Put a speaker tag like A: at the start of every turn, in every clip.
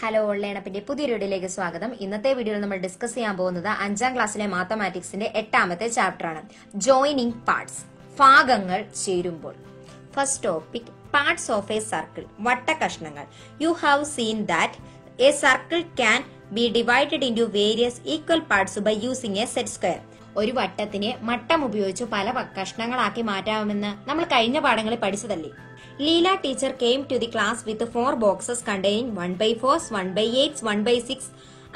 A: Hello ഓൺലൈനപ്പിന്റെ പുതിയൊരു വീഡിയോയിലേക്ക് സ്വാഗതം. ഇന്നത്തെ വീഡിയോയിൽ നമ്മൾ ഡിസ്കസ് ചെയ്യാൻ പോകുന്നത് അഞ്ചാം ക്ലാസ്സിലെ മാത്തമാറ്റിക്സിന്റെ എട്ടാമത്തെ ചാപ്റ്റർ ആണ്. ജോയിനിങ് പാർട്സ് ഭാഗങ്ങൾ ചേരുമ്പോൾ. First topic parts of a circle വട്ടകഷ്ണങ്ങൾ you have seen that a circle can be divided into various equal parts by using a set square ഒരു വട്ടത്തിനെ മട്ടം ഉപയോഗിച്ച് പല കഷ്ണങ്ങളാക്കി മാറ്റാമെന്ന് നമ്മൾ കഴിഞ്ഞ പാഠങ്ങളിൽ പഠിച്ചതല്ലേ? Leela teacher came to the class with four boxes containing one by fours one by eights one by six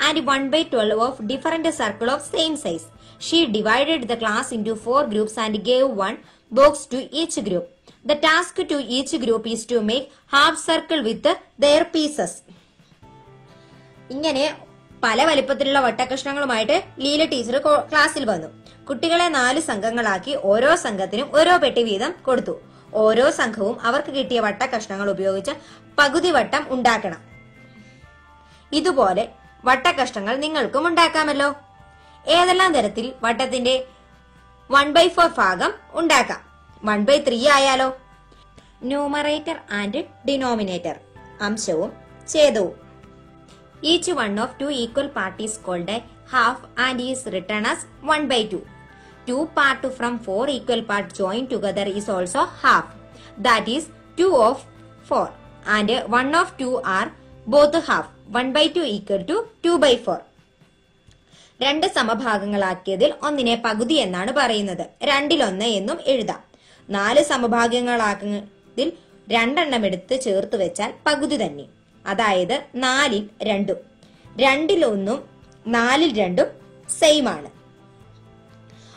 A: and one by twelve of different circle of same size she divided the class into four groups and gave one box to each group the task to each group is to make half circle with their pieces ഇങ്ങനെ പല വലിപ്പത്തിലുള്ള വട്ടകഷ്ണങ്ങളുമായിട്ട് Leela teacher ക്ലാസ്സിൽ വന്നു. കുട്ടികളെ നാല് സംഘങ്ങളാക്കി ഓരോ സംഘത്തിനും ഓരോ പെട്ടി വീതം കൊടുത്തു. ഓരോ സംഘവും അവർക്ക് കിട്ടിയ വട്ടകഷ്ണങ്ങൾ ഉപയോഗിച്ച് പകുതി വട്ടം ഉണ്ടാക്കണം. ഇതുപോലെ വട്ടകഷ്ണങ്ങൾ നിങ്ങൾക്കും ഉണ്ടാക്കാമല്ലോ. ഏതെല്ലാം തരത്തിൽ വട്ടത്തിന്റെ വൺ ബൈ ഫോർ ഭാഗം ഉണ്ടാക്കാം? വൺ ബൈ ത്രീ ആയാലോ? ന്യൂമറേറ്റർ ആൻഡ് ഡിനോമിനേറ്റർ അംശവും ഛേദവും. Each one of two equal parties called half and is return as one by two two part from four equal part joined together is also half. That is two of four and one of two are both half. One by two equal to two by four. രണ്ട് സമഭാഗങ്ങളാക്കിയതിൽ ഒന്നിനെ പകുതി എന്നാണ് പറയുന്നത് രണ്ടിലൊന്ന് എന്നും എഴുതാം നാല് സമഭാഗങ്ങളാക്കുന്നതിൽ രണ്ടെണ്ണം എടുത്ത് ചേർത്ത് വെച്ചാൽ പകുതി തന്നെ അതായത് നാലിൽ രണ്ടും രണ്ടിലൊന്നും നാലിൽ രണ്ടും സെയിം ആണ്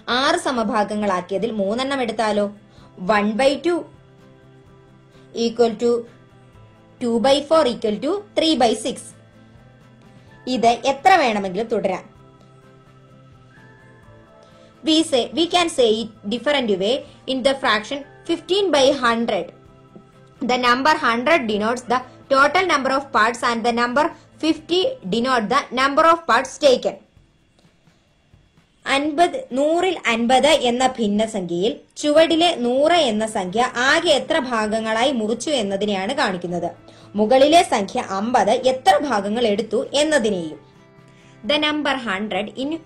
A: ആറ് സമഭാഗങ്ങളാക്കിയതിൽ മൂന്നെണ്ണം എടുത്താലോ? One by two equal to two by four equal to three by six ഇത് എത്ര വേണമെങ്കിലും തുടരാം. We say we can say different way in the fraction fifteen by hundred the number hundred denotes the total number of parts and the number fifty denote the number of parts taken അൻപത് നൂറിൽ അൻപത് എന്ന ഭിന്നസംഖ്യയിൽ ചുവടിലെ നൂറ് എന്ന സംഖ്യ ആകെ എത്ര ഭാഗങ്ങളായി മുറിച്ചു എന്നതിനെയാണ് കാണിക്കുന്നത്. മുകളിലെ സംഖ്യ അമ്പത് എത്ര ഭാഗങ്ങൾ എടുത്തു എന്നതിനെയും. 100 in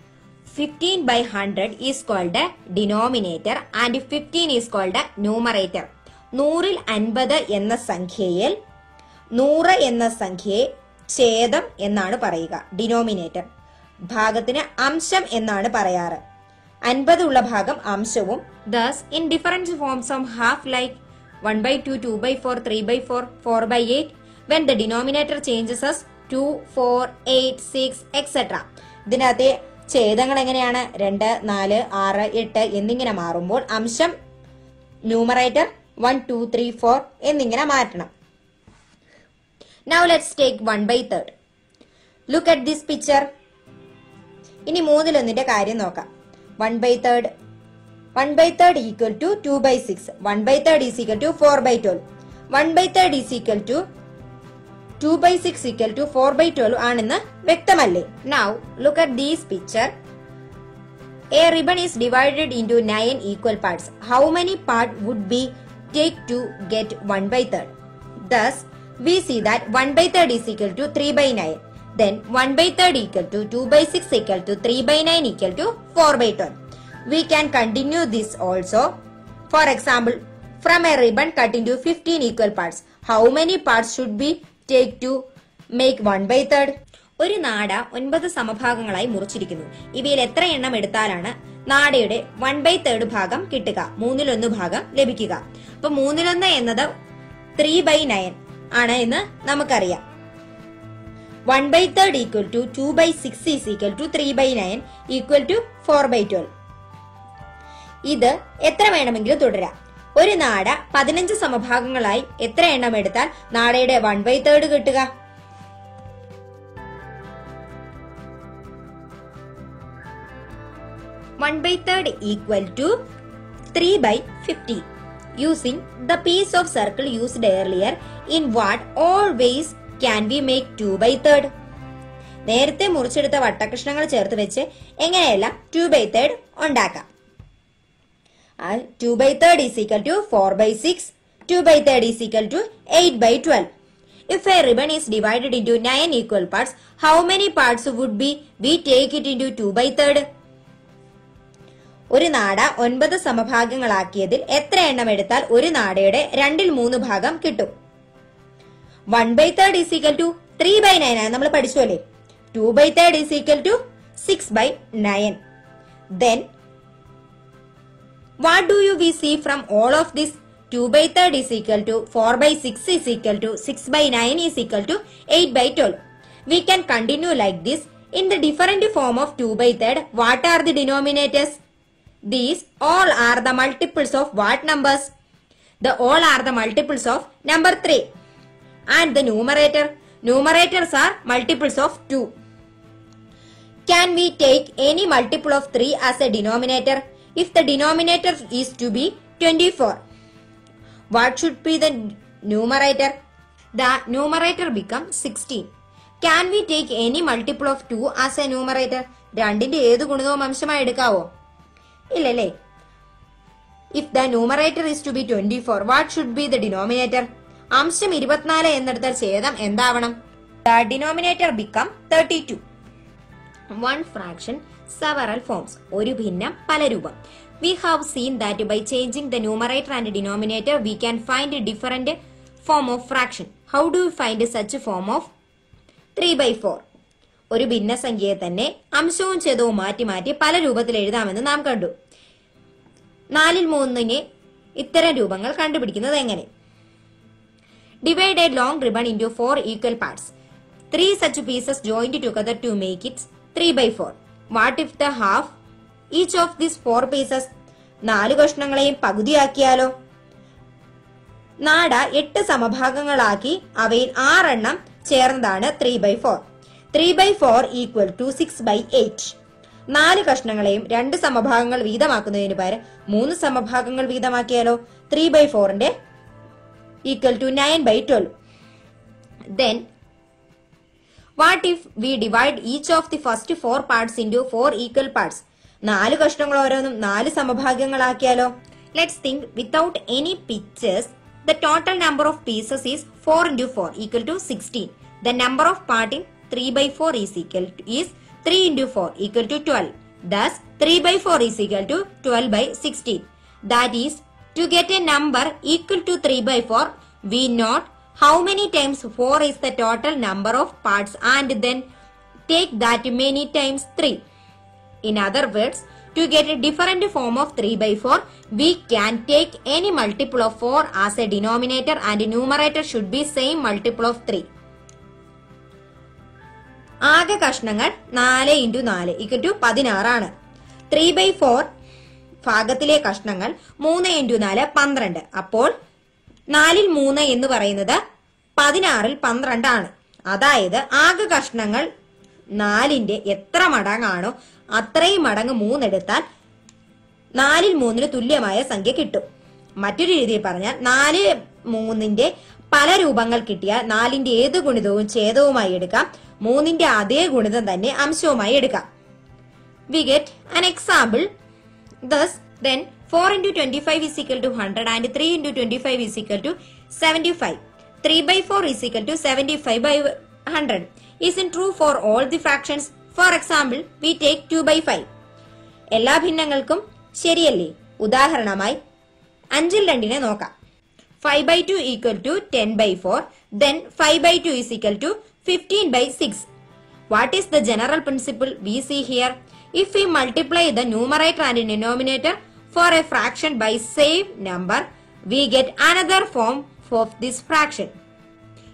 A: 15 by 100 is called a denominator and 15 is called a numerator. നൂറിൽ അൻപത് എന്ന സംഖ്യയിൽ നൂറ് എന്ന സംഖ്യയെ ഛേദം എന്നാണ് പറയുക ഡിനോമിനേറ്റർ ഭാഗത്തിന് അംശം എന്നാണ് പറയാറ്. അൻപത് ഉള്ള ഭാഗം അംശവും thus in different forms of half like one by two two by four three by four four by eight when the denominator changes as two four eight six etcetera ഇതിനകത്തെ ഛേദങ്ങൾ എങ്ങനെയാണ്? രണ്ട് നാല് ആറ് എട്ട് എന്നിങ്ങനെ മാറുമ്പോൾ അംശം numerator one two three four എന്നിങ്ങനെ മാറ്റണം. Now let's take one by third look at this picture ഇനി മൂന്നിലൊന്നിന്റെ കാര്യം നോക്കാം. One by third one by third equal to two by six one by third is equal to four by twelve one by third is equal to two by six equal to four by twelve ആണെന്ന് വ്യക്തമല്ലേ? Now look at these picture a ribbon is divided into nine equal parts how many part would be take to get one by third thus we see that one by third is equal to three by nine then 1 by 3 equal to 2 by 6 equal to 3 by 9 equal to 4 by 12. We can continue this also. For example, from a ribbon cut into 15 equal parts, how many parts should be take to make 1 by 3? ഒരു നാട ഒൻപത് സമഭാഗങ്ങളായി മുറിച്ചിരിക്കുന്നു ഇവയിൽ എത്ര എണ്ണം എടുത്താലാണ് നാടയുടെ one by third ഭാഗം കിട്ടുക മൂന്നിലൊന്ന് ഭാഗം ലഭിക്കുക അപ്പൊ മൂന്നിലൊന്ന് എന്നത് ത്രീ ബൈ നയൻ ആണ് എന്ന് നമുക്കറിയാം one by third equal to two by six is equal to three by nine equal to four by twelve ഇത് എത്ര വേണമെങ്കിലും തുടരാം. ഒരു നാട പതിനഞ്ച് സമഭാഗങ്ങളായി എത്ര എണ്ണം എടുത്താൽ നാടയുടെ വൺ ബൈ തേർഡ് കിട്ടുക? One by third equal to three by fifty using the piece of circle used earlier in what always can we make two by third നേരത്തെ മുറിച്ചെടുത്ത വട്ടകഷ്ണങ്ങൾ ചേർത്ത് വെച്ച് എങ്ങനെയെല്ലാം ടു ബൈ തേർഡ് ഉണ്ടാക്കാം? Two by third is equal to four by six two by third is equal to eight by twelve If a ribbon is divided into nine equal parts, how many parts would be? We take it into 2 by 3rd? ഒരു നാട ഒൻപത് സമഭാഗങ്ങളാക്കിയതിൽ എത്ര എണ്ണം എടുത്താൽ ഒരു നാടയുടെ രണ്ടിൽ മൂന്ന് ഭാഗം കിട്ടും? One by third is equal to three by nine ആണ് നമ്മൾ പഠിച്ചു അല്ലേ two by third is equal to six by nine then What do you we see from all of this? 2 by 3 is equal to 4 by 6 is equal to 6 by 9 is equal to 8 by 12. We can continue like this. In the different form of 2 by 3, what are the denominators? These all are the multiples of what numbers? The all are the multiples of number 3. And the numerator? Numerators are multiples of 2. Can we take any multiple of 3 as a denominator if the denominator is to be 24? What should be the numerator? The numerator becomes 16. Can we take any multiple of 2 as a numerator? രണ്ടിന്റെ ഏത് ഗുണിതവും അംശമായി എടുക്കാവോ ഇല്ലല്ലേ if the numerator is to be twenty four what should be the അംശം ഇരുപത്തിനാല് എന്നെടുത്താൽ ഛേദം എന്താവണം? Denominator become thirty two one fraction several forms ഒരു ഭിന്നം പല രൂപം. We have seen that by changing the numerator and denominator we can find different form of fraction how do find such form of three by four ഒരു ഭിന്നസംഖ്യയെ തന്നെ അംശവും ഛേദവും മാറ്റി മാറ്റി പല രൂപത്തിൽ എഴുതാമെന്ന് നാം കണ്ടു. നാലിൽ മൂന്നിന് ഇത്തരം രൂപങ്ങൾ കണ്ടുപിടിക്കുന്നത് എങ്ങനെ? Divide a long ribbon into ഫോർ equal parts. Three such pieces joined together to make it three by four What if the half? Each of these four pieces നാല് കഷ്ണങ്ങളെയും പകുതിയാക്കിയാലോ? നാട എട്ട് സമഭാഗങ്ങളാക്കി അവയിൽ ആറെണ്ണം ചേർന്നതാണ് three by four three by four equal to six by eight നാല് കഷ്ണങ്ങളെയും രണ്ട് സമഭാഗങ്ങൾ വീതമാക്കുന്നതിന് പകരം മൂന്ന് സമഭാഗങ്ങൾ വീതമാക്കിയാലോ? ത്രീ ബൈ ഫോറിന്റെ equal to nine by twelve then what if we divide each of the first four parts into four equal parts നാല് കഷ്ണങ്ങൾ ഓരോന്നും നാല് സമഭാഗങ്ങളാക്കിയാലോ? Let's think without any pictures the total number of pieces is four into four equal to sixteen the number of part in three by four is equal is three into four equal to twelve thus three by four is equal to twelve by sixteen that is To get a number equal to three by four we note how many times 4 is the total number of parts and then take that many times 3. In other words, to get a different form of 3 by 4, we can take any multiple of 4 as a denominator and numerator should be same multiple of 3. ആകെ കഷ്ണങ്ങൾ നാല് into നാല് equal to പതിനാറാണ് three by four ഭാഗത്തിലെ കഷ്ണങ്ങൾ മൂന്ന് into നാല് പന്ത്രണ്ട്. അപ്പോൾ നാലിൽ മൂന്ന് എന്ന് പറയുന്നത് പതിനാറിൽ പന്ത്രണ്ടാണ്. അതായത് ആകെ കഷ്ണങ്ങൾ നാലിന്റെ എത്ര മടങ്ങാണോ അത്രയും മടങ്ങ് മൂന്നെടുത്താൽ നാലിൽ മൂന്നിന് തുല്യമായ സംഖ്യ കിട്ടും. മറ്റൊരു രീതിയിൽ പറഞ്ഞാൽ നാല് മൂന്നിന്റെ പല രൂപങ്ങൾ കിട്ടിയാൽ നാലിന്റെ ഏത് ഗുണിതവും ഛേദവുമായി എടുക്കാം. മൂന്നിന്റെ അതേ ഗുണിതം തന്നെ അംശവുമായി എടുക്കാം. We get an example. Thus, then 4 into 25 is equal to 100 and 3 into 25 is equal to 75. 3 by 4 is equal to 75 by 100. Isn't true for all the fractions? For example, we take 2 by 5. എല്ലാ ഭിന്നങ്ങൾക്കും ശരിയല്ലേ ഉദാഹരണമായി അഞ്ചിൽ രണ്ടിനെ നോക്കാം five by two equal to ten by four then five by two is equal to fifteen by six What is the general principle we see here? If we multiply the numerator and denominator for a fraction by same number, we get another form of this fraction.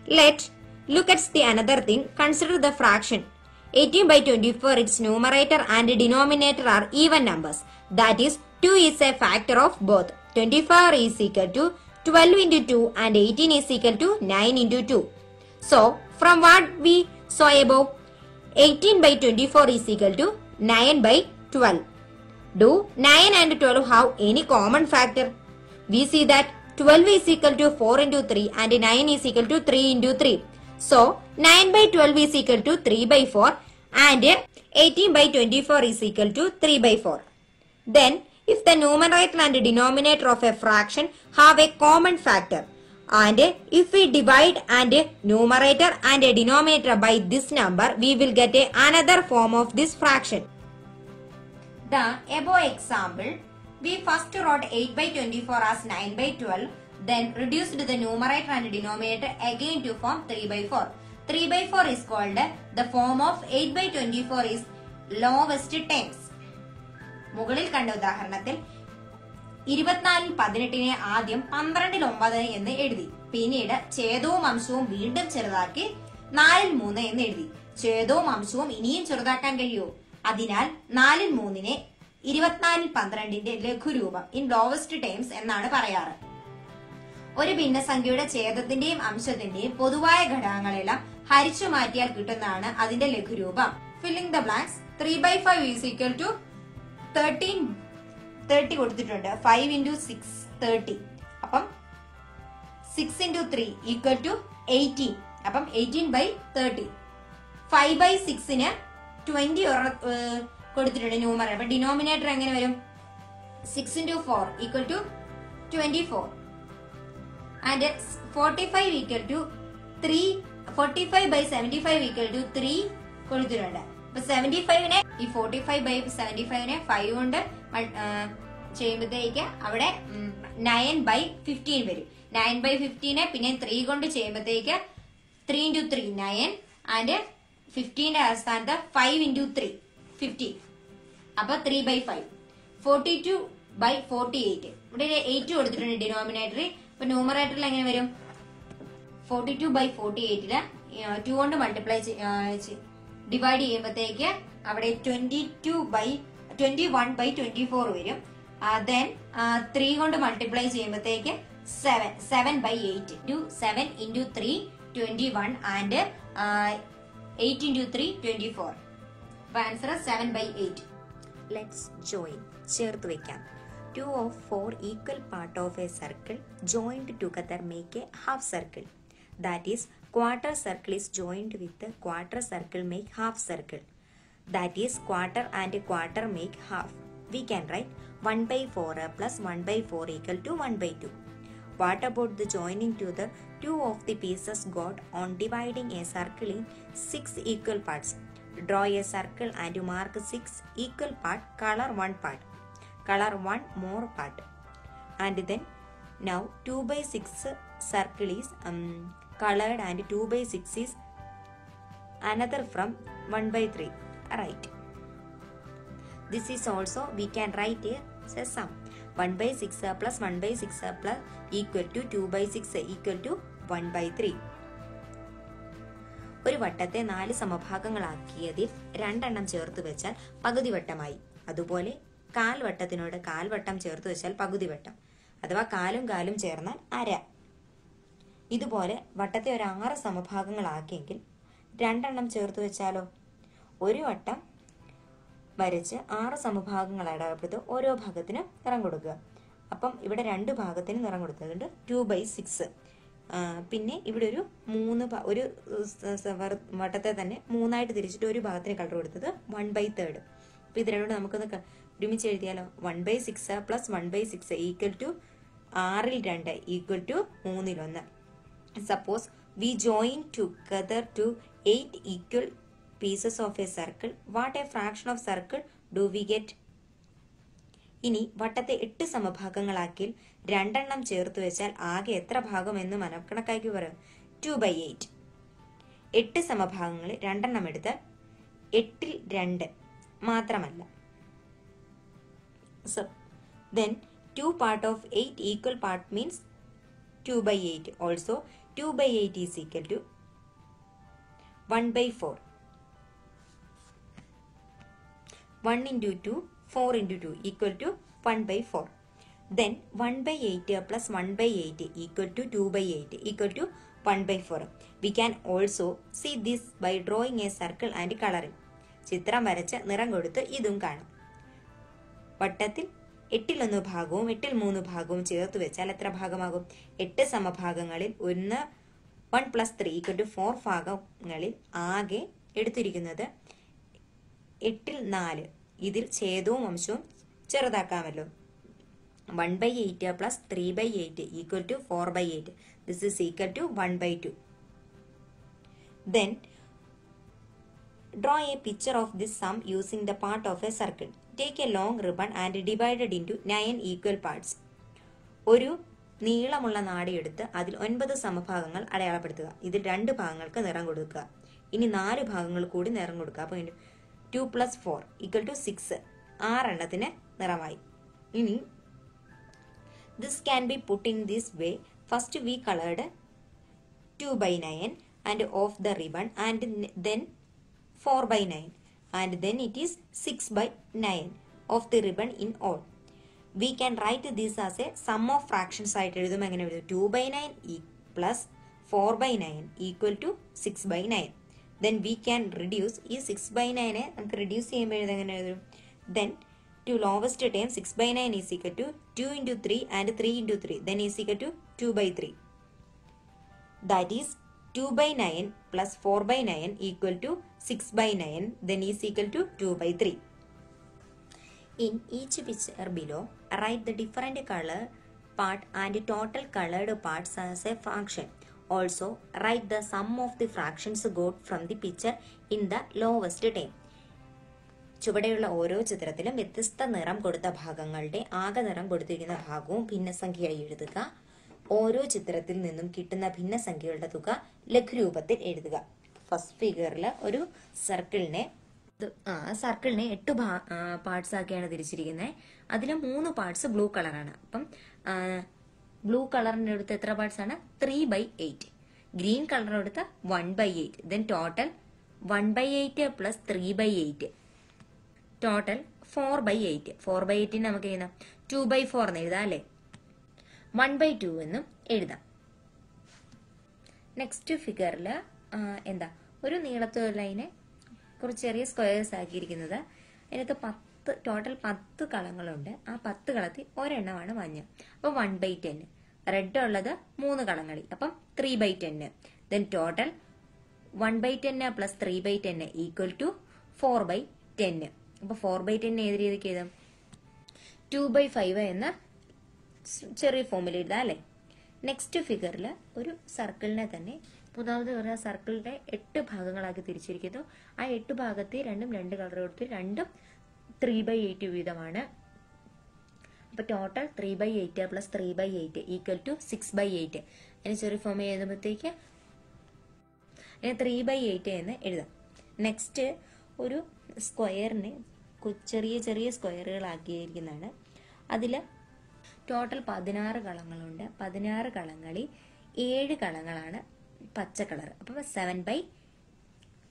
A: Let look at the another thing. Consider the fraction. 18 by 24, its numerator and denominator are even numbers. That is, 2 is a factor of both. 24 is equal to 12 into 2 and 18 is equal to 9 into 2. So, from what we saw above, 18 by 24 is equal to 9 by 12. Do 9 and 12 have any common factor? We see that 12 is equal to 4 into 3 and 9 is equal to 3 into 3. So 9 by 12 is equal to 3 by 4 and 18 by 24 is equal to 3 by 4. Then if the numerator and denominator of a fraction have a common factor, and if we divide and numerator and denominator by this number we will get another form of this fraction the above example we first wrote 8 by 24 as 9 by 12 then reduced the numerator and denominator again to form 3 by 4 3 by 4 is called the form of 8 by 24 is lowest terms മുകളിൽ കണ്ട ഉദാഹരണത്തിൽ ഇരുപത്തിനാലിൽ പതിനെട്ടിനെ ആദ്യം പന്ത്രണ്ടിൽ ഒമ്പത് എന്ന് എഴുതി പിന്നീട് ഛേദവും അംശവും വീണ്ടും ചെറുതാക്കി നാലിൽ മൂന്ന് എന്ന് എഴുതി ഛേദവും അംശവും ഇനിയും ചെറുതാക്കാൻ കഴിയുമോ അതിനാൽ നാലിൽ മൂന്നിനെ ഇരുപത്തിനാലിൽ പന്ത്രണ്ടിന്റെ ലഘുരൂപം ഇൻ ലോവസ്റ്റ് ടൈംസ് എന്നാണ് പറയാറ്. ഒരു ഭിന്നസംഖ്യയുടെ ഛേദത്തിന്റെയും അംശത്തിന്റെയും പൊതുവായ ഘടകങ്ങളെല്ലാം ഹരിച്ചു മാറ്റിയാൽ കിട്ടുന്നതാണ് അതിന്റെ ലഘുരൂപം. Filling the blanks three by five is equal to thirteen thirty കൊടുത്തിട്ടുണ്ട്. ഫൈവ് ഇന്റു സിക്സ് തേർട്ടി അപ്പം six into three equal to eighteen അപ്പം eighteen by thirty five by സിക്സിന് twenty കൊടുത്തിട്ടുണ്ട് ന്യൂമർ അപ്പൊ ഡിനോമിനേറ്റർ എങ്ങനെ വരും? Six into four equal to twenty four and forty five equal to three forty five by seventy five equal to three കൊടുത്തിട്ടുണ്ട്. അപ്പൊ seventy ഫൈവിനെ ഈ ഫോർട്ടി ഫൈവ് ബൈ സെവന്റി ഫൈവിനെ ഫൈവ് കൊണ്ട് ചെയ്യുമ്പോഴത്തേക്ക് അവിടെ നയൻ ബൈ ഫിഫ്റ്റീൻ വരും. നയൻ ബൈ ഫിഫ്റ്റീനെ പിന്നെ ത്രീ കൊണ്ട് ചെയ്യുമ്പോഴത്തേക്ക് three into three nine and ഫിഫ്റ്റീന്റെ സ്ഥാനത്ത് ഫൈവ് ഇന്റു ത്രീ ഫിഫ്റ്റീൻ അപ്പൊ three by five forty two by forty eight ഇവിടെ എയ്റ്റ് കൊടുത്തിട്ടുണ്ട് ഡിനോമിനേറ്ററിൽ അപ്പൊ ന്യൂമറേറ്ററിൽ എങ്ങനെ വരും? ഫോർട്ടി ടു ബൈ ഫോർട്ടി എയ്റ്റിൽ ടു കൊണ്ട് മൾട്ടിപ്ലൈ ഡിവൈഡ് ചെയ്യുമ്പോഴത്തേക്ക് അവിടെ twenty two by twenty one by twenty four വരും. ദെൻ ത്രീ കൊണ്ട് മൾട്ടിപ്ലൈ ചെയ്യുമ്പോഴത്തേക്ക് seven seven by eight to seven into three twenty one and eight into three twenty four അപ്പൊ answer seven by eight
B: let's join ചേർത്ത് വെക്കാം. Two of four equal part of a circle joined together make a half circle that is quarter circle is joined with quarter circle make half circle that is quarter and quarter make half we can write one by four plus one by four equal to one by two What about the joining to the two of the pieces got on dividing a circle in six equal parts? Draw a circle and mark six equal part, color one part, color one more part. And then now 2 by 6 circle is um, colored and 2 by 6 is another from 1 by 3. Right. This is also we can write here sum. 1 by 6 uh, plus 1 by 6 uh, plus equal to 2 by 6 uh, equal to 1 by 3. ഒരു വട്ടത്തെ നാല് സമഭാഗങ്ങളാക്കിയതിൽ രണ്ടെണ്ണം ചേർത്ത് വെച്ചാൽ പകുതി വട്ടമായി. അതുപോലെ കാൽവട്ടത്തിനോട് കാൽവട്ടം കാൽ വട്ടം ചേർത്ത് വെച്ചാൽ പകുതി വട്ടം. അഥവാ കാലും കാലും ചേർന്നാൽ അര. ഇതുപോലെ വട്ടത്തെ ഒരു ആറ് സമഭാഗങ്ങളാക്കിയെങ്കിൽ രണ്ടെണ്ണം ചേർത്ത് വെച്ചാലോ? ഒരു വട്ടം വരച്ച് ആറ് സമഭാഗങ്ങൾ അടയാളപ്പെടുത്ത് ഓരോ ഭാഗത്തിനും നിറം കൊടുക്കുക. അപ്പം ഇവിടെ രണ്ട് ഭാഗത്തിന് നിറം കൊടുത്തിട്ടുണ്ട് ടു ബൈ സിക്സ് പിന്നെ ഇവിടെ ഒരു മൂന്ന് ഒരു വട്ടത്തെ തന്നെ മൂന്നായിട്ട് തിരിച്ചിട്ട് ഒരു ഭാഗത്തിന് കളർ കൊടുത്തത് വൺ ബൈ തേർഡ് അപ്പം ഇത് രണ്ടും നമുക്കൊന്ന് ഒരുമിച്ച് എഴുതിയാലോ? One by six plus one by six equal to ആറിൽ രണ്ട് ഈക്വൽ ടു മൂന്നിലൊന്ന് we join two together two eight equal pieces of a circle what a fraction of circle do we get ഇനി വട്ടത്തെ എട്ട് സമഭാഗങ്ങളാക്കിൽ രണ്ടെണ്ണം ചേർത്ത് വെച്ചാൽ ആകെ എത്ര ഭാഗം എന്ന് മനക്കണക്കാക്കി പറയും ടു ബൈ എയ്റ്റ് എട്ട് സമഭാഗങ്ങളിൽ രണ്ടെണ്ണം എടുത്താൽ എട്ടിൽ രണ്ട് മാത്രമല്ല then 2 part of 8 equal part means 2 by 8. Also 2 by 8 is equal to 1 by 4. 1 into 2, 4 into 2 equal to 1 by 4. Then 1 by 8 plus 1 by 8 equal to 2 by 8 equal to 1 by 4. We can also see this by drawing a circle and coloring. ചിത്രം വരച്ച് നിറം കൊടുത്ത് ഇതും കാണും വട്ടത്തിൽ എട്ടിലൊന്ന് ഭാഗവും എട്ടിൽ മൂന്ന് ഭാഗവും ചേർത്ത് വെച്ചാൽ എത്ര ഭാഗമാകും എട്ട് സമഭാഗങ്ങളിൽ ഒന്ന് one plus three equal to four ഭാഗങ്ങളിൽ ആകെ എടുത്തിരിക്കുന്നത് എട്ടിൽ നാല് ഇതിൽ ഛേദവും അംശവും ചെറുതാക്കാമല്ലോ one by eight plus three by eight equal to four by eight this is equal to one by two then draw a picture of this sum using the part of a circle take a long ribbon and divide into nine equal parts ഒരു നീളമുള്ള നാടിയെടുത്ത് അതിൽ ഒൻപത് സമഭാഗങ്ങൾ അടയാളപ്പെടുത്തുക. ഇതിൽ രണ്ട് ഭാഗങ്ങൾക്ക് നിറം കൊടുക്കുക. ഇനി നാല് ഭാഗങ്ങൾ കൂടി നിറം കൊടുക്കുക. അപ്പോൾ two plus four equal to six ആറെണ്ണത്തിന് നിറമായി. ഇനി this can be put in this way first we coloured 2 by 9 and off the ribbon and then 4 by 9 and then it is 6 by 9 of the ribbon in all. We can write this as a sum of fractions ആയിട്ട് എഴുതും. എങ്ങനെ എഴുതും? Two by nine plus four by nine equal to six by nine then we can reduce ഈ six by നയനെ നമുക്ക് എഴുതും? Then to lowest term 6 by 9 is equal to 2 into 3 and 3 into 3 then is equal to 2 by 3. That is 2 by 9 plus 4 by 9 equal to 6 by 9 then is equal to 2 by 3. In each picture below, write the different color part and total colored parts as a fraction. Also, write the sum of the fractions got from the picture in the lowest term. ചുവടെയുള്ള ഓരോ ചിത്രത്തിലും വ്യത്യസ്ത നിറം കൊടുത്ത ഭാഗങ്ങളുടെ ആകെ നിറം കൊടുത്തിരിക്കുന്ന ഭാഗവും ഭിന്നസംഖ്യയായി എഴുതുക. ഓരോ ചിത്രത്തിൽ നിന്നും കിട്ടുന്ന ഭിന്നസംഖ്യകളുടെ തുക ലഘുരൂപത്തിൽ എഴുതുക. ഫസ്റ്റ് ഫിഗറിൽ ഒരു സർക്കിളിനെ സർക്കിളിനെ എട്ട് പാർട്സ് ആക്കിയാണ് തിരിച്ചിരിക്കുന്നത് അതിൽ മൂന്ന് പാർട്സ് ബ്ലൂ കളറാണ് അപ്പം ബ്ലൂ കളറിന്റെ അടുത്ത് എത്ര പാർട്സ് ആണ്? ത്രീ ബൈ എയ്റ്റ് ഗ്രീൻ കളറിന്റെ അടുത്ത് one by eight then total one by eight plus three by eight total four by eight four by എയ്റ്റിന് നമുക്ക് എഴുതാം. ടു ബൈ ഫോർ എന്ന് എഴുതാം അല്ലേ? വൺ ബൈ ടു എന്നും എഴുതാം. നെക്സ്റ്റ് ഫിഗറിൽ എന്താ? ഒരു നീളത്തുള്ള ലൈനെ കുറച്ച് ചെറിയ സ്ക്വയേഴ്സ് ആക്കിയിരിക്കുന്നത്. അതിനകത്ത് പത്ത് ടോട്ടൽ പത്ത് കളങ്ങളുണ്ട്. ആ പത്ത് കളത്തിൽ ഒരെണ്ണമാണ് മഞ്ഞ. അപ്പോൾ വൺ ബൈ ടെൻ റെഡ് ഉള്ളത് മൂന്ന് കളങ്ങളിൽ. അപ്പം three by ten then total one by ten plus three by ten equal to four by ten അപ്പോൾ ഫോർ ബൈ ടെൻ ഏത് രീതിക്ക് എഴുതാം? ടു ബൈ ഫൈവ് എന്ന ചെറിയ ഫോമിൽ എഴുതാം അല്ലേ? നെക്സ്റ്റ് ഫിഗറിൽ ഒരു സർക്കിളിനെ തന്നെ മൂന്നാമത് പറഞ്ഞ സർക്കിളിന്റെ എട്ട് ഭാഗങ്ങളാക്കി തിരിച്ചിരിക്കുന്നു. ആ എട്ട് ഭാഗത്തെ രണ്ടും രണ്ട് കളർ കൊടുത്ത് രണ്ടും ത്രീ ബൈ എയ്റ്റ് വീതമാണ്. അപ്പൊ total three by eight plus three by eight equal to six by eight അതിന് ചെറിയ ഫോം എഴുതുമ്പോഴത്തേക്ക് ത്രീ ബൈ എയ്റ്റ് എന്ന് എഴുതാം. നെക്സ്റ്റ് ഒരു സ്ക്വയറിനെ ചെറിയ ചെറിയ സ്ക്വയറുകളാക്കിയിരിക്കുന്നതാണ്. അതിൽ ടോട്ടൽ പതിനാറ് കളങ്ങളുണ്ട്. പതിനാറ് കളങ്ങളിൽ ഏഴ് കളങ്ങളാണ് പച്ച കളർ. അപ്പോൾ സെവൻ ബൈ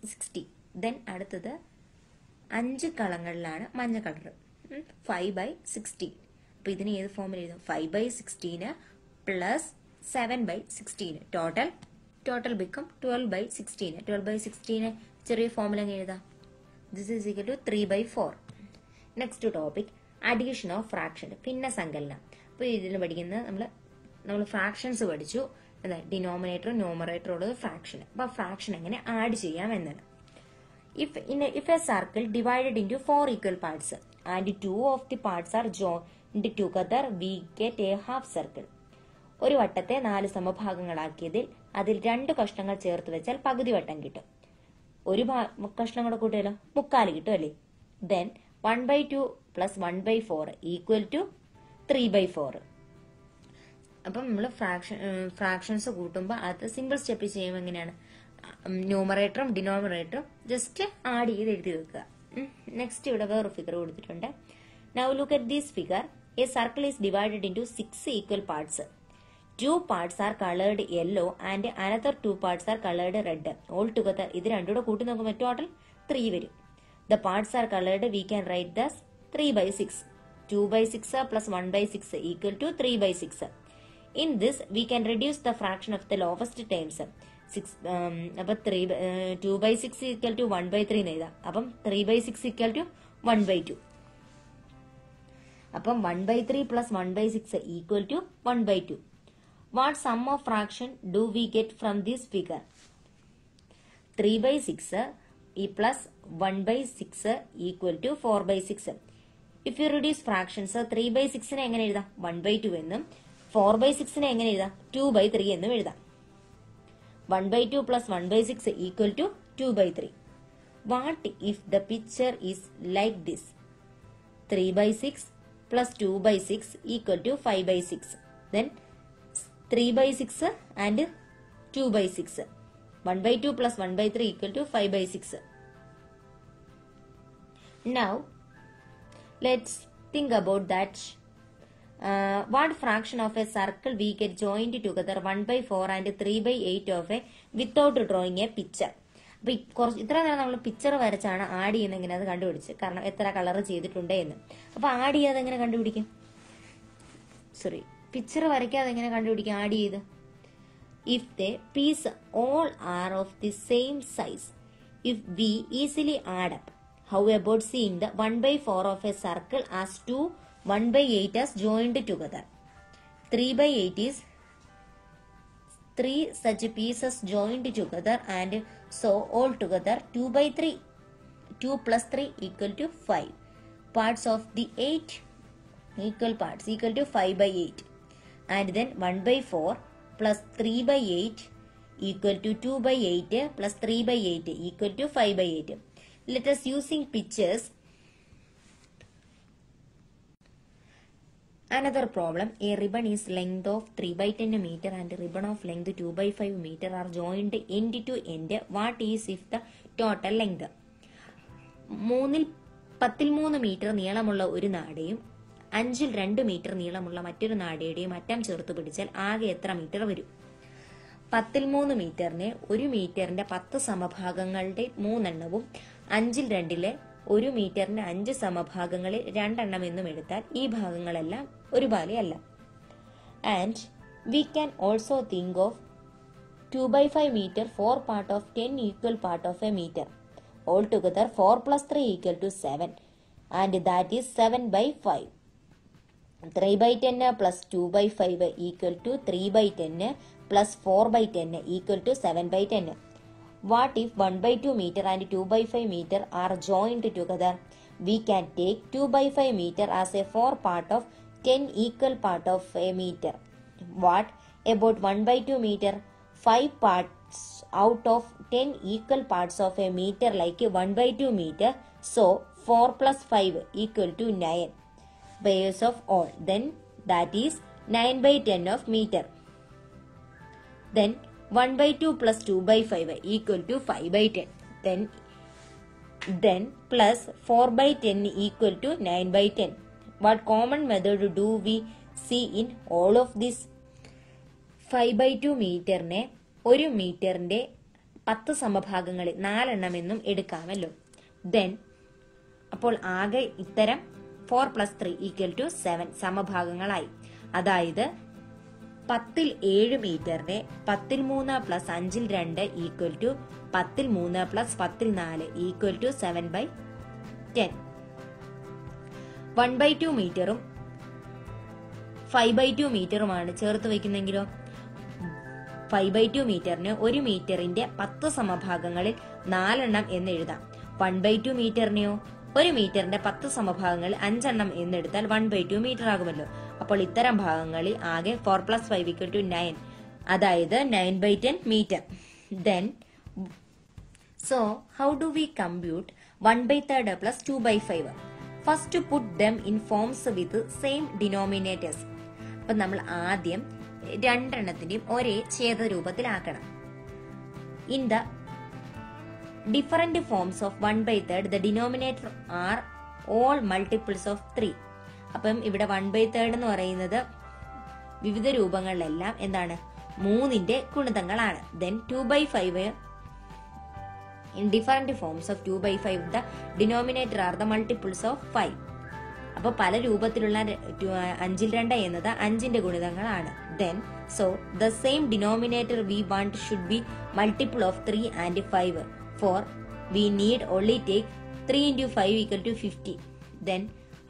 B: സിക്സ്റ്റി ദെൻ അടുത്തത് അഞ്ച് കളങ്ങളിലാണ് മഞ്ഞ കളർ. ഫൈവ് ബൈ സിക്സ്റ്റീൻ അപ്പം ഇതിന് ഏത് ഫോമിൽ എഴുതും? Five by sixteen plus seven by sixteen total total become twelve by sixteen twelve by sixteen ചെറിയ ഫോമിൽ അങ്ങ് എഴുതാം? This is equal to three by four next topic addition of fraction ഭിന്ന സങ്കലനം. അപ്പോൾ ഇതിൽ പഠിക്കുന്നത് നമ്മൾ നമ്മൾ ഫ്രാക്ഷൻസ് പഠിച്ചു. അതായത് ഡിനോമിനേറ്റർ ന്യൂമറേറ്റർ ഉള്ളത് ഫ്രാക്ഷൻ അപ്പോൾ ഫ്രാക്ഷൻ എങ്ങനെ ആഡ് ചെയ്യാം എന്നാണ്. If in if a circle divided divided into equal parts and and of the parts are joined together we get a half circle ഒരു വട്ടത്തെ നാല് സമഭാഗങ്ങളാക്കിയതിൽ അതിൽ രണ്ട് കഷ്ണങ്ങൾ ചേർത്ത് വെച്ചാൽ പകുതി വട്ടം കിട്ടും. ഒരു കഷ്ണം കൂടെ കൂട്ടിയാലോ? മുക്കാൽ കിട്ടും അല്ലേ? Then one by two plus one by four equal to three by four അപ്പം നമ്മൾ ഫ്രാക്ഷൻ ഫ്രാക്ഷൻസ് കൂട്ടുമ്പോൾ അത് സിമ്പിൾ സ്റ്റെപ്പ് ചെയ്യുമ്പോൾ എങ്ങനെയാണ്? ന്യൂമറേറ്ററും ഡിനോമിനേറ്ററും ജസ്റ്റ് ആഡ് ചെയ്ത് എഴുതി വെക്കുക. നെക്സ്റ്റ് ഇവിടെ വേറെ ഫിഗർ കൊടുത്തിട്ടുണ്ട്. Now look at these figure a circle is divided into six equal parts two parts are coloured yellow and another two parts are coloured red all together ഇത് രണ്ടുകൂടെ കൂട്ടി നോക്കുമ്പോൾ ടോട്ടൽ ത്രീ വരും. The parts are coloured we can write thus three by six two by six plus one by six equal to three by six in this we can reduce the fraction of the lowest times six അപ്പൊ three two by six equal to one by three എന്ന് എഴുതാം അപ്പം three by six equal to one by two അപ്പം one by three plus one by six equal to one by two what sum of fraction do we get from this figure three by six ഈ plus one by six equal to four by six if you reduce fractions three by സിക്സിനെ എങ്ങനെ എഴുതാം? One by two എന്നും four by സിക്സിനെ എങ്ങനെ എഴുതാം? Two by three എന്നും എഴുതാം. One by two plus one by six equal to two by three what if the picture is like this three by six plus two by six equal to five by six then three by six and two by six one by two plus one by three equal to five by six now let's think about that Uh, what fraction of a circle we get joined together 1 by 4 and 3 by 8 of a without drawing a picture. അപ്പൊ കുറച്ച് ഇത്ര നേരം നമ്മൾ picture വരച്ചാണ് add ചെയ്യുന്ന എങ്ങനെ അത് കണ്ടുപിടിച്ച്. കാരണം എത്ര കളർ ചെയ്തിട്ടുണ്ട് എന്ന്. അപ്പൊ ആഡ് ചെയ്യാതെ എങ്ങനെ കണ്ടുപിടിക്കും? സോറി പിക്ചർ വരയ്ക്കാതെ എങ്ങനെ കണ്ടുപിടിക്കും? ആഡ് ചെയ്ത്. If the piece all are of the same size if we easily add up. How about seeing the 1 by 4 of a circle as 2 1 by 8 as joined together? 3 by 8 is 3 such pieces joined together and so all together 2 by 3 2 plus 3 equal to 5 parts of the 8 equal parts equal to 5 by 8 and then 1 by 4 3 by 8 equal to 2 by 8 plus 3 by 8 equal to 5 by 8 let us using pictures Another problem, a ribbon is length of 3 by 10 meter and ribbon of length 2 by 5 meter are joined end to end. What is if the total length? മൂന്നിൽ പത്തിൽ മൂന്ന് metre നീളമുള്ള ഒരു നാടയും അഞ്ചിൽ രണ്ട് metre നീളമുള്ള മറ്റൊരു നാടയുടെയും അറ്റം ചേർത്ത് പിടിച്ചാൽ ആകെ എത്ര മീറ്റർ വരും? പത്തിൽ മൂന്ന് മീറ്ററിനെ ഒരു മീറ്ററിന്റെ പത്ത് സമഭാഗങ്ങളുടെ മൂന്നെണ്ണവും അഞ്ചിൽ രണ്ടിലെ ഒരു മീറ്ററിന്റെ അഞ്ച് സമഭാഗങ്ങളിൽ രണ്ടെണ്ണം എന്നും എടുത്താൽ ഈ ഭാഗങ്ങളെല്ലാം ഒരു പാലയല്ല and we can also think of two by five metre four part of ten equal part of a metre all together four plus three equal to seven and that is seven by five 3 by 10 plus 2 by 5 equal to 3 by 10 plus 4 by 10 equal to 7 by 10. What if 1 by 2 meter and 2 by 5 meter are joined together? We can take 2 by 5 meter as a 4 part of 10 equal part of a meter. What about 1 by 2 meter? 5 parts out of 10 equal parts of a meter like 1 by 2 meter. So 4 plus 5 equal to 9. pairs of all. Then that is 9 by 10 of meter. Then 1 by 2 plus 2 by 5 equal to 5 by 10. Then then plus 4 by 10 equal to 9 by 10. What common method to do we see in all of this? 5 by 2 meter ne oru മീറ്ററിനെ ഒരു മീറ്ററിന്റെ പത്ത് സമഭാഗങ്ങളിൽ ennum എടുക്കാമല്ലോ then appol aage ഇത്തരം four plus three equal to seven സമഭാഗങ്ങളായി. അതായത് പത്തിൽ ഏഴ് മീറ്ററിനെ പത്തിൽ മൂന്ന് പ്ലസ് അഞ്ചിൽ രണ്ട് ഈക്വൽ ടു പത്തിൽ മൂന്ന് പ്ലസ് പത്തിൽ നാല് equal to seven by ten one by two മീറ്ററും ഫൈവ് ബൈ ടു മീറ്ററുമാണ് ചേർത്ത് വയ്ക്കുന്നെങ്കിലോ? ഫൈവ് ബൈ ടു മീറ്ററിന് ഒരു മീറ്ററിന്റെ പത്ത് സമഭാഗങ്ങളിൽ നാലെണ്ണം എന്ന് എഴുതാം. വൺ ബൈ ടു മീറ്ററിനെയോ ഒരു മീറ്ററിന്റെ പത്ത് സമഭാഗങ്ങളിൽ അഞ്ചെണ്ണം എന്നെടുത്താൽ വൺ ബൈ ടു മീറ്റർ ആകുമല്ലോ. അപ്പോൾ ഇത്തരം ഭാഗങ്ങളിൽ ആകെ four plus five equal to nine അതായത് nine by ten metre then so how do we compute one by third plus two by five first put them in forms with same denominators അപ്പൊ നമ്മൾ ആദ്യം രണ്ടെണ്ണത്തിന്റെയും ഒരേ ഛേദ രൂപത്തിലാക്കണം. In the different forms of one by third the denominator are all multiples of three അപ്പം ഇവിടെ one by third എന്ന് പറയുന്നത് വിവിധ രൂപങ്ങളിലെല്ലാം എന്താണ്? മൂന്നിന്റെ ഗുണിതങ്ങളാണ്. Then two by five in different forms of two by five the denominator are the multiples of five അപ്പൊ പല രൂപത്തിലുള്ള അഞ്ചിൽ രണ്ട് എന്നത് അഞ്ചിന്റെ ഗുണിതങ്ങളാണ്. Then so the same denominator we want should be multiple of three and five for we need only take three into five equal to fifty then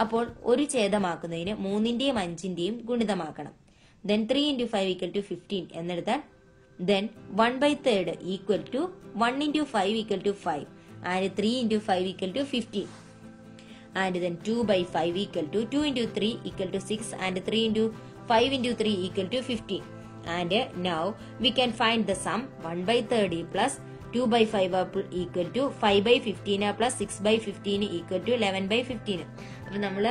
B: അപ്പോൾ ഒരു ഛേദമാക്കുന്നതിന് മൂന്നിന്റെയും അഞ്ചിന്റെയും ഗുണിതമാക്കണം. Then three into five equal to fifteen എന്നെടുത്താൽ then one by third equal to one into five equal to five and three into five equal to fifteen and then 2 by 5 equal to 2 into 3 equal to 6 and 3 into 5 into 3 equal to 15 and now now we can find the sum 1 by 30 plus 2 by 5 are pl- equal to 5 by 15 are plus 6 by 15 equal to 11 by 15 അപ്പൊ നമ്മൾ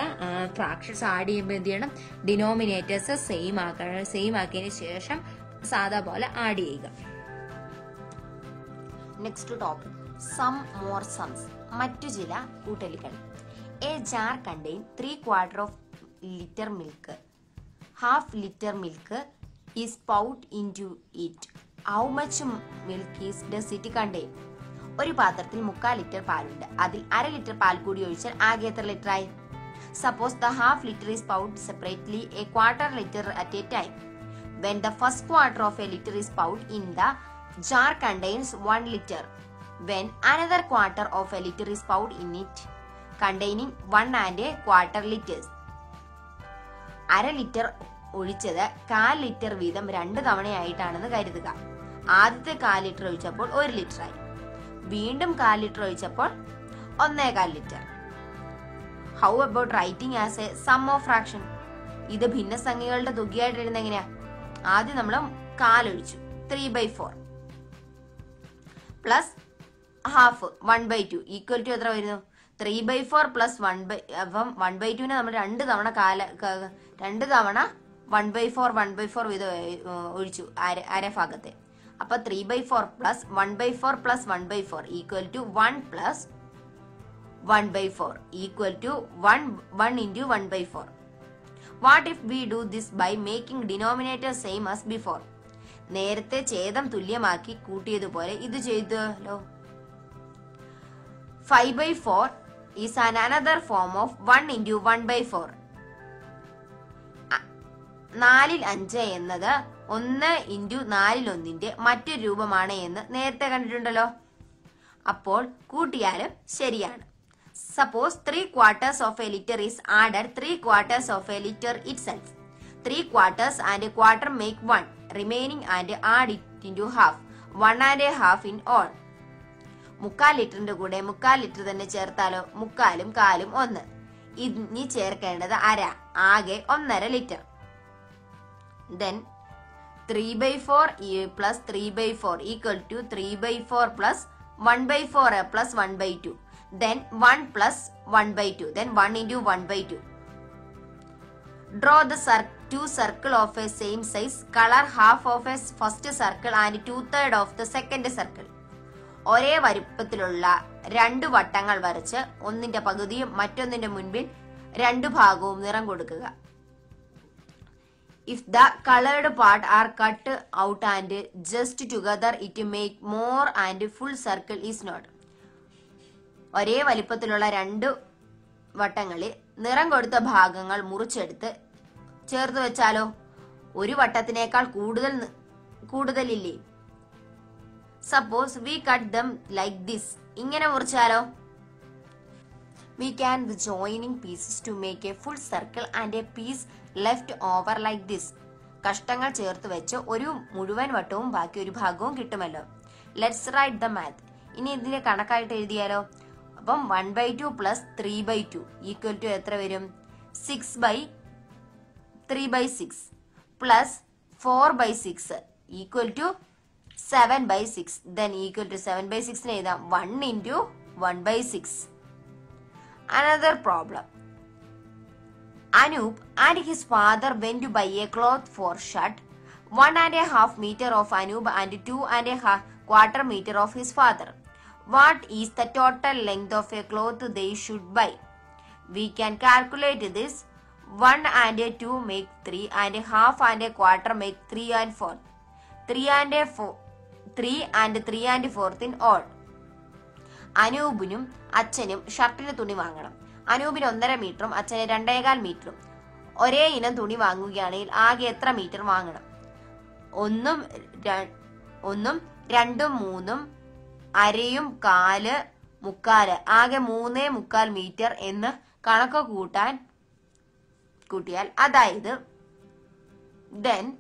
B: fractions add ചെയ്യുമ്പോൾ എന്ത് ചെയ്യണം? Denominators same ആക്കണം. Same ആക്കിയതിന് ശേഷം സാധാ പോലെ ആഡ് ചെയ്യുക. Next topic some more sums മറ്റു ചില കൂട്ടലുകൾ. A jar contain three quarter of litre milk half litre milk is poured into it how much milk it ഒരു പാത്രത്തിൽ മുക്കാൽ ലിറ്റർ പാലുണ്ട്. അതിൽ അര ലിറ്റർ പാൽ കൂടി ഒഴിച്ചാൽ ആകെ എത്ര ലിറ്റർ ആയി suppose the half litre is poured separately a quarter litre at a time when the first quarter of a litre is poured in the jar contains 1 liter. When another quarter of a liter is poured in it containing 1 and a quarter liters. അര litre ഒഴിച്ചത് കാൽ litre വീതം രണ്ട് തവണയായിട്ടാണെന്ന് കരുതുക. ആദ്യത്തെ കാൽ litre ഒഴിച്ചപ്പോൾ ഒരു litre ആയി വീണ്ടും കാൽ ലിറ്റർ ഒഴിച്ചപ്പോൾ ഒന്നേകാൽ litre. How about writing as a sum of fraction ഇത് ഭിന്നസംഖ്യകളുടെ തുകയായിട്ട് എഴുതുന്ന എങ്ങനെയാ? ആദ്യം നമ്മൾ കാലൊഴിച്ചു three by four plus half one by two equal to എത്ര വരുന്നു? Three by four plus one by അപ്പം വൺ ബൈ ടുവിനെ നമ്മൾ രണ്ട് തവണ കാല രണ്ട് തവണ one by four one by four വീതം ഒഴിച്ചു. അര ഭാഗത്തെ. അപ്പൊ three by four plus one by four plus one by four equal to one plus one by four equal to one one into one by four what if we do this by making denominator same as before നേരത്തെ ഛേദം തുല്യമാക്കി കൂട്ടിയതുപോലെ ഇത് ചെയ്തല്ലോ. Five by four is an another form of one into one by four നാലിൽ അഞ്ച് എന്നത് ഒന്ന് ഇന്റു നാലിലൊന്നിന്റെ മറ്റൊരു രൂപമാണ് എന്ന് നേരത്തെ കണ്ടിട്ടുണ്ടല്ലോ. അപ്പോൾ കൂട്ടിയാലും ശരിയാണ്. Suppose three quarters of a litre is added three quarters of a litre itself three quarters and quarter make one remaining and add it into half one and a half in all മുക്കാൽ ലിറ്ററിന്റെ കൂടെ മുക്കാൽ litre തന്നെ ചേർത്താലോ? മുക്കാലും കാലും ഒന്ന്. ഇനി ചേർക്കേണ്ടത് അര ആകെ ഒന്നര litre. Then three by four plus three by four equal to three by four plus one by four plus one by two then one plus one by two then one into one by two draw the two circle of a same size colour half of a first circle and two third of the second circle ഒരേ വലുപ്പത്തിലുള്ള രണ്ട് വട്ടങ്ങൾ വരച്ച് ഒന്നിന്റെ പകുതിയും മറ്റൊന്നിന്റെ മുൻപിൽ രണ്ടു ഭാഗവും നിറം കൊടുക്കുക. If the coloured part are cut out and just together it make more and full circle is not ഒരേ വലിപ്പത്തിലുള്ള രണ്ട് വട്ടങ്ങളിൽ നിറം കൊടുത്ത ഭാഗങ്ങൾ മുറിച്ചെടുത്ത് ചേർത്ത് വെച്ചാലോ? ഒരു വട്ടത്തിനേക്കാൾ കൂടുതൽ കൂടുതലില്ലേ? Suppose we cut them like this ഇങ്ങനെ മുറിച്ചാലോ? We can the joining pieces to make a full circle and a piece left over like this കഷ്ടങ്ങൾ ചേർത്ത് വെച്ച് ഒരു മുഴുവൻ വട്ടവും ബാക്കി ഒരു ഭാഗവും കിട്ടുമല്ലോ. ലെറ്റ്സ് റൈറ്റ് ദ മാത്ത് ഇനി ഇതിനെ കണക്കായിട്ട് എഴുതിയാലോ? അപ്പം one by two plus three by two equal to എത്ര വരും? Six by three by six plus four by six equal to seven by six then equal to seven by സിക്സിന് എഴുതാം. One into one by six another problem. Anub and his father went to buy a cloth for shirt, one and a half meter of Anub and two and a half quarter meter of his father. What is the total length of a cloth they should buy? We can calculate this. 1 and a 2 make 3 and a half and a quarter make 3 and 4. 3 and a 4, 3 and 3 and 4 in all. അനൂപിനും അച്ഛനും ഷർട്ടിന് തുണി വാങ്ങണം. അനൂപിന് ഒന്നര മീറ്ററും അച്ഛന് രണ്ടേകാൽ മീറ്ററും. ഒരേ ഇനം തുണി വാങ്ങുകയാണെങ്കിൽ ആകെ എത്ര മീറ്റർ വാങ്ങണം? ഒന്നും ഒന്നും രണ്ടും മൂന്നും അരയും കാൽ മുക്കാൽ ആകെ മൂന്നേ മുക്കാൽ മീറ്റർ എന്ന് കണക്ക് കൂട്ടാൻ കൂട്ടിയാൽ അതായത് then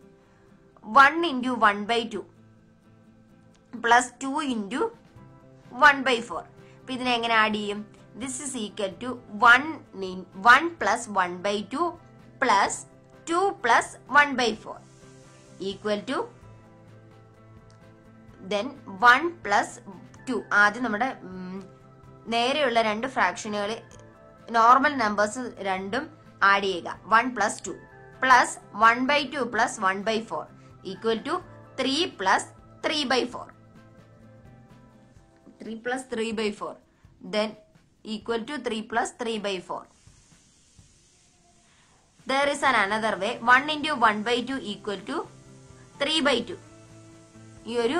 B: one into one by two plus two into one by four അപ്പൊ ഇതിനെ എങ്ങനെ ആഡ് ചെയ്യും? This is equal to 1 in 1 plus 1 by 2 plus 2 plus 1 by 4 equal to then 1 plus 2 ആദ്യം നമ്മുടെ നേരെയുള്ള രണ്ട് ഫ്രാക്ഷനുകൾ നോർമൽ നമ്പേഴ്സ് രണ്ടും ആഡ് ചെയ്യുക. One plus two plus one by two plus one by four equal to three plus three by four three plus three by four then equal to three plus three by four there is an another way one into one by two equal to three by two ഈ ഒരു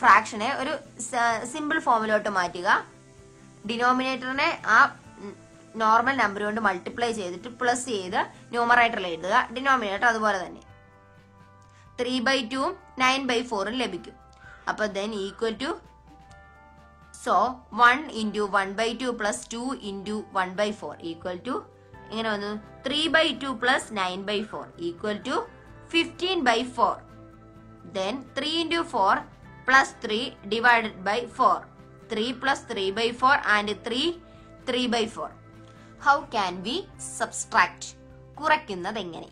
B: ഫ്രാക്ഷനെ ഒരു simple ഫോമിലോട്ട് മാറ്റുക. ഡിനോമിനേറ്ററിനെ ആ normal number കൊണ്ട് multiply ചെയ്തിട്ട് പ്ലസ് ചെയ്ത് ന്യൂമറേറ്ററിൽ എഴുതുക. ഡിനോമിനേറ്റർ അതുപോലെ തന്നെ. ത്രീ ബൈ ടുവും നയൻ ബൈ ഫോറും ലഭിക്കും. അപ്പൊ then equal to so one into one by two plus two into one by four equal to ഇങ്ങനെ വന്നു. Three by two plus nine by four equal to fifteen by four then 3 into 4 plus 3 divided by 4 3 plus 3 by 4 and 3 3 by 4 how can we subtract കുറയ്ക്കുന്നത് എങ്ങനെ?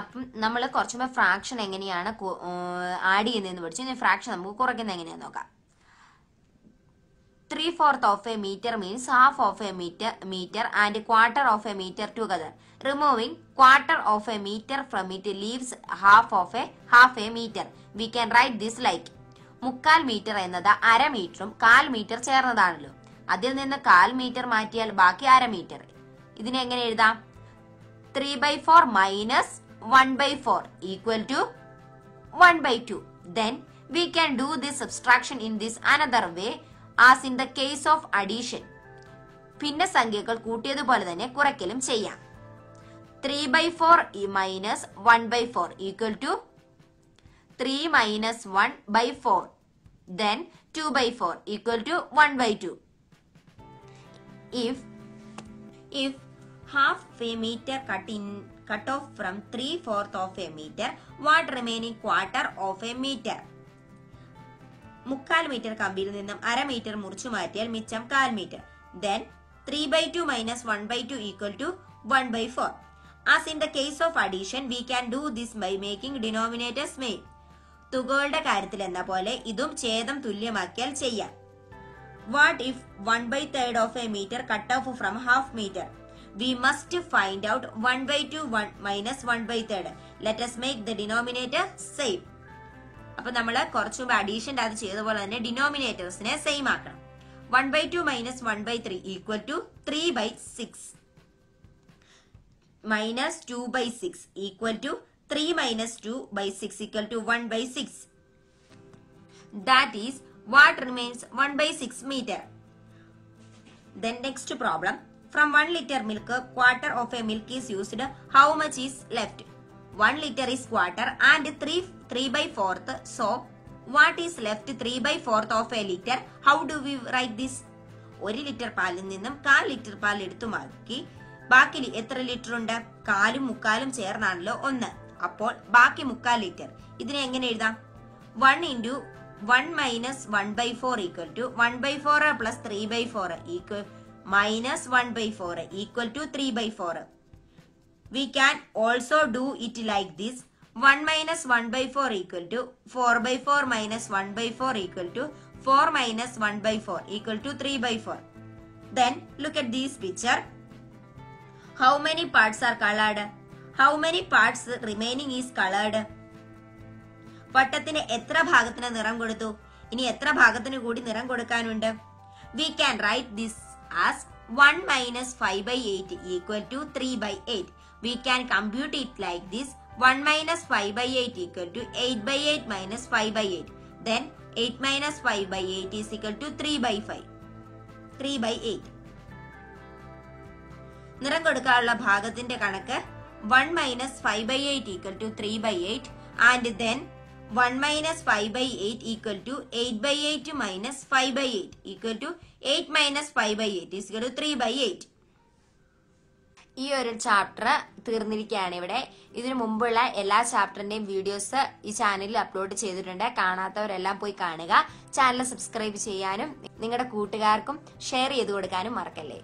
B: അപ്പം നമ്മൾ കുറച്ചുമ്പോൾ fraction എങ്ങനെയാണ് add ചെയ്യുന്നതെന്ന് പഠിച്ചു. Fraction നമുക്ക് കുറയ്ക്കുന്നത് എങ്ങനെയാണെന്ന് നോക്കാം. Three fourth of a metre means half of a metre metre and quarter of a metre together removing quarter of a metre from it leaves half of a half a metre we can write this like മുക്കാൽ metre എന്നത് അര മീറ്ററും കാൽ metre ചേർന്നതാണല്ലോ. അതിൽ നിന്ന് കാൽ metre മാറ്റിയാൽ ബാക്കി അര മീറ്റർ ഇതിനെ എങ്ങനെ എഴുതാം? Three by four minus one by four equal to one by two then we can do this subtraction in this another way as in the case of addition ഭിന്നസംഖ്യകൾ കൂട്ടിയതുപോലെ തന്നെ കുറയ്ക്കലും ചെയ്യാം. Three by four minus one by four equal to three minus one by four then two by four equal to one by two if if half a metre cut in cut off from three fourth of a meter what remaining quarter of a meter? മുക്കാൽ metre കമ്പിയിൽ നിന്നും അര metre മുറിച്ചു മാറ്റിയാൽ മിച്ചം കാൽ metre then three by two minus one by two equal to one by four as in the case of addition we can do this by making denominators main തുകകളുടെ കാര്യത്തിൽ എന്ന പോലെ ഇതും ഛേദം തുല്യമാക്കിയാൽ ചെയ്യാം if 1 by third of a meter cut off from half meter? We must find out 1 by 2 1 minus 1 by third. Let us make the denominator same. അപ്പൊ നമ്മൾ കുറച്ചു മുമ്പ് അഡീഷന്റെ അത് ചെയ്ത പോലെ തന്നെ ഡിനോമിനേറ്റേഴ്സിനെ സെയിം ആക്കണം one by two minus one by three equal to three by six minus two by six equal to three minus two by six equal to one by six that is what remains 1 by 6 meter then next problem from 1 liter milk quarter of a milk is used how much is left 1 liter is quarter and 3 3 by 4th so what is left 3 by 4th of a liter? How do we write this? ഒരു litre പാലിൽ നിന്നും കാൽ litre പാൽ എടുത്തു മാറ്റി ബാക്കി എത്ര litre ഉണ്ട്? കാലും മുക്കാലും ചേർന്നാണല്ലോ ഒന്ന്. അപ്പോൾ ബാക്കി മുക്കാൽ ലിറ്റർ ഇതിനെ എങ്ങനെ എഴുതാം? One into one minus one by four equal to one by four plus three by four equal minus one by four equal to three by four we can also do it like this. 1 minus 1 by 4 equal to 4 by 4 minus 1 by 4 equal to 4 minus 1 by 4 equal to 3 by 4 then look at this picture how many parts are colored how many parts remaining is colored വട്ടത്തിന് എത്ര ഭാഗത്തിന് നിറം കൊടുത്തു ഇനി എത്ര ഭാഗത്തിന് കൂടി നിറം കൊടുക്കാനുണ്ട് we can write this as one minus five by eight equal to three by eight we can compute it like this one minus five by eight equal to eight by eight minus five by eight then eight minus five by eight is equal to three by five three by eight നിറം കൊടുക്കാനുള്ള ഭാഗത്തിന്റെ കണക്ക് one minus five by eight equal to three by eight and then one minus five by eight equal to eight by eight minus five by eight equal to eight minus five by eight equal to three by eight ഈ ഒരു chapter തീർന്നിരിക്കുകയാണ് ഇവിടെ. ഇതിനു മുമ്പുള്ള എല്ലാ ചാപ്റ്ററിന്റെയും videos ഈ ചാനലിൽ upload ചെയ്തിട്ടുണ്ട്. കാണാത്തവരെല്ലാം പോയി കാണുക. ചാനൽ സബ്സ്ക്രൈബ് ചെയ്യാനും നിങ്ങളുടെ കൂട്ടുകാർക്കും ഷെയർ ചെയ്ത് കൊടുക്കാനും മറക്കല്ലേ.